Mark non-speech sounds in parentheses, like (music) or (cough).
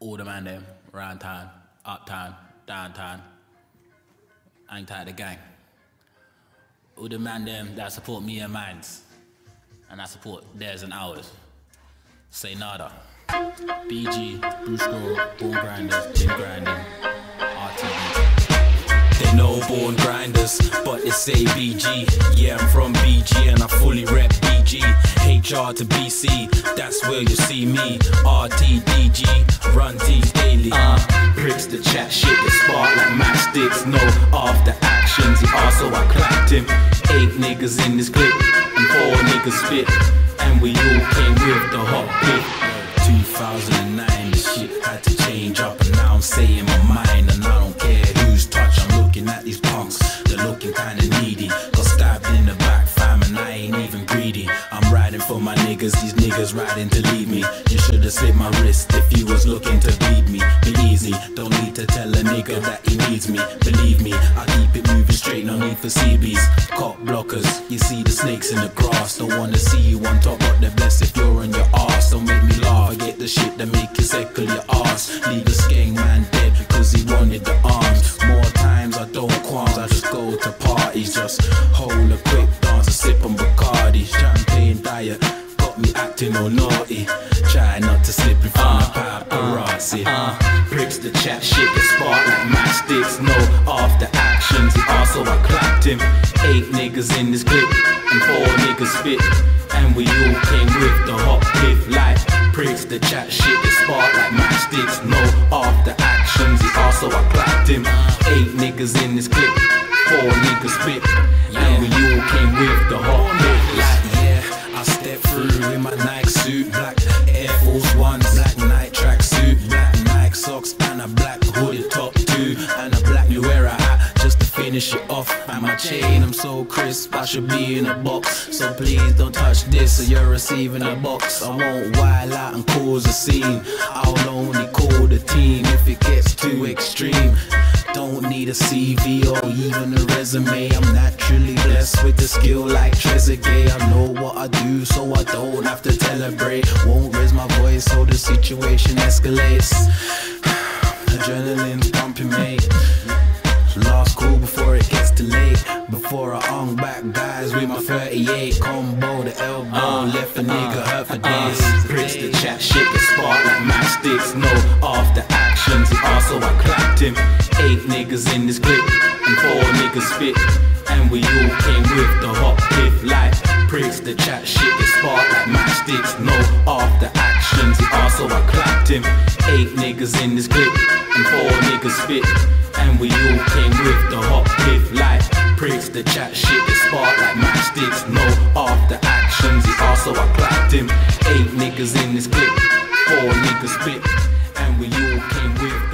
all the man them, round town, uptown, downtown. I ain't tired of the gang. All the man them that support me and mines, and I support theirs and ours. Say nada. BG, Girl, Born Grindas, Jim Grinding, RTV. They know born grindas, but they say BG. Yeah, I'm from BG and I fully rep BG. HR to BC, that's where you see me. RTDG, run teams daily. Uh, pricks the chat shit, the spark like matchsticks. No after actions, he also I clapped him. Eight niggas in this clip, and four niggas spit. And we all came with the hot pick. My niggas, these niggas riding to leave me. You should've slit my wrist if you was looking to beat me. Be easy, don't need to tell a nigga that he needs me. Believe me, I keep it moving straight, no need for CBs. Cop blockers, you see the snakes in the grass. Don't wanna see you on top, but they're blessed if you're on your ass. Don't make me laugh, I get the shit that make you circle your ass. Leave a skeng man dead, cause he wanted the arms. To parties. Just hold a quick dance, and sip on Bacardi. Champagne diet, got me acting all naughty. Try not to slip in front of paparazzi. Uh, pricks the chat shit, the spark like matchsticks. No after actions, also I clapped him. Eight niggas in this clip, and four niggas spit. And we all came with the hot piff like pricks the chat shit, the spark like matchsticks. No after actions, he also I clapped him. Eight niggas in this clip, niggas spit. And we all came with the hot piff like yeah. I step through in my Nike suit, black Air Force Ones, black night track suit, black Nike socks, and a black hooded top too, and a black New Era hat just to finish it off. And my chain, I'm so crisp, I should be in a box. So please don't touch this, or you're receiving a box. I won't wild out and cause a scene. I'll only call the team if it gets too extreme. Don't need a CV or even a resume. I'm naturally blessed with the skill like Trezeguet. I know what I do, so I don't have to celebrate. Won't raise my voice, so the situation escalates. (sighs) Adrenaline's pumping, mate. Last call before it gets too late. Before I hung back guys with my 38 combo, the elbow uh, left a uh, nigga hurt for uh, days. Pricks the chat shit, the spark like matchsticks. No after actions, also I clapped them eight niggas in this clique, and four niggas fit. And we all came with the hot cliff like pricks, the chat shit is spark like matchsticks. No after actions, it also I clapped him. Eight niggas in this clique, and four niggas fit. And we all came with the hot cliff like pricks, the chat shit is spark like matchsticks. No after actions, it also I clapped him. Eight niggas in this clique, four niggas fit. And we all came with